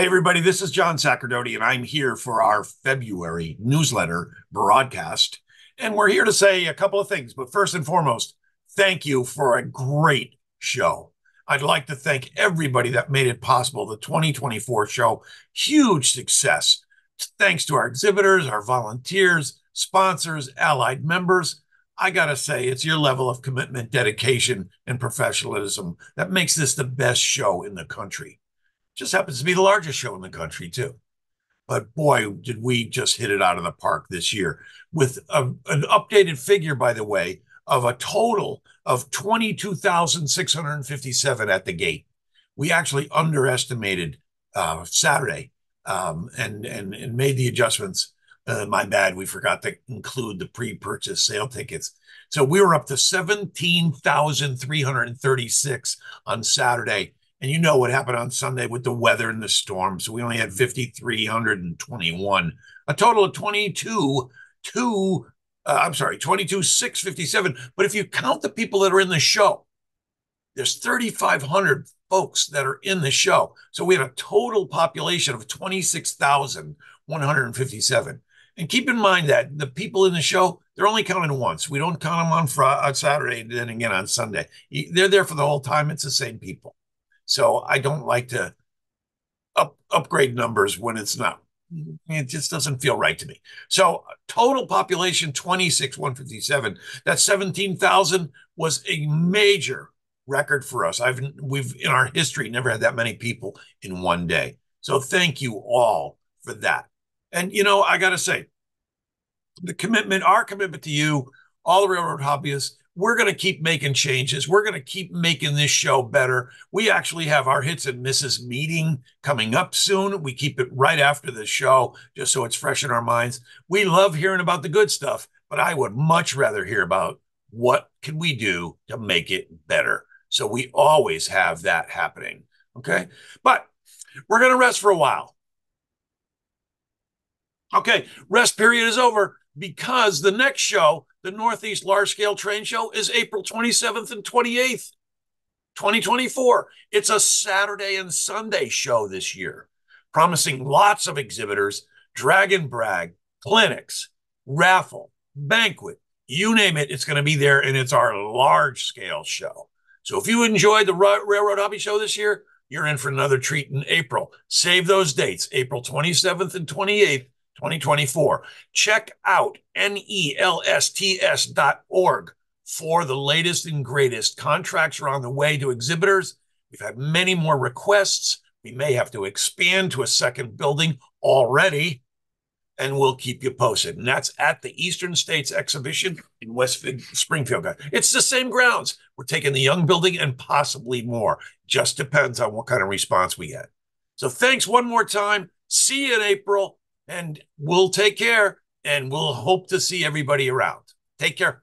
Hey, everybody, this is John Sacerdoti, and I'm here for our February newsletter broadcast. And we're here to say a couple of things. But first and foremost, thank you for a great show. I'd like to thank everybody that made it possible. The 2024 show, huge success. Thanks to our exhibitors, our volunteers, sponsors, allied members. I got to say, it's your level of commitment, dedication, and professionalism that makes this the best show in the country. Just happens to be the largest show in the country, too. But boy, did we just hit it out of the park this year with a, an updated figure, by the way, of a total of 22,657 at the gate. We actually underestimated uh, Saturday um, and, and, and made the adjustments. Uh, my bad, we forgot to include the pre purchase sale tickets. So we were up to 17,336 on Saturday and you know what happened on Sunday with the weather and the storm. So we only had 5,321, a total of 22, two, uh, I'm sorry, 22, 657. But if you count the people that are in the show, there's 3,500 folks that are in the show. So we had a total population of 26,157. And keep in mind that the people in the show, they're only counting once. We don't count them on Friday, on Saturday and then again on Sunday. They're there for the whole time. It's the same people. So I don't like to up, upgrade numbers when it's not. It just doesn't feel right to me. So total population 26 157. That 17,000 was a major record for us. I've we've in our history never had that many people in one day. So thank you all for that. And you know, I got to say, the commitment, our commitment to you, all the railroad hobbyists, we're going to keep making changes. We're going to keep making this show better. We actually have our hits and misses meeting coming up soon. We keep it right after the show just so it's fresh in our minds. We love hearing about the good stuff, but I would much rather hear about what can we do to make it better. So we always have that happening. Okay. But we're going to rest for a while. Okay. Rest period is over because the next show the Northeast Large Scale Train Show is April 27th and 28th, 2024. It's a Saturday and Sunday show this year, promising lots of exhibitors, drag and brag, clinics, raffle, banquet, you name it, it's going to be there, and it's our large scale show. So if you enjoyed the Railroad Hobby Show this year, you're in for another treat in April. Save those dates, April 27th and 28th 2024. Check out nelsts.org for the latest and greatest. Contracts are on the way to exhibitors. We've had many more requests. We may have to expand to a second building already, and we'll keep you posted. And that's at the Eastern States Exhibition in West Springfield. It's the same grounds. We're taking the Young Building and possibly more. Just depends on what kind of response we get. So thanks one more time. See you in April and we'll take care and we'll hope to see everybody around. Take care.